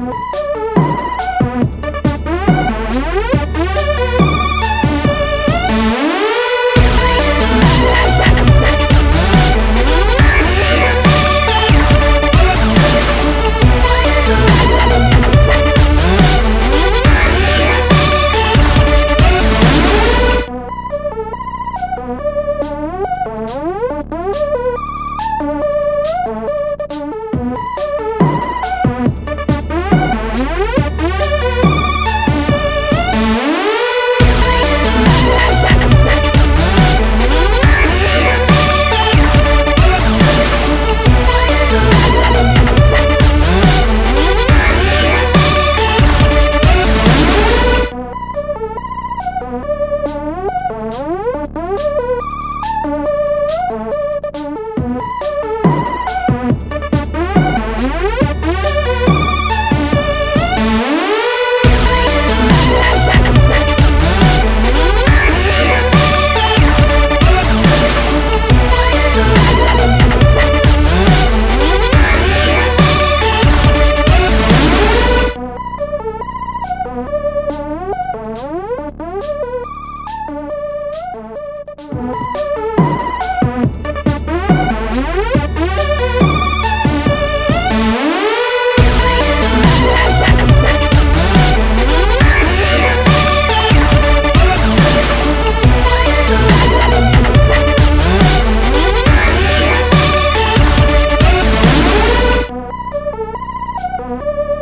you. Música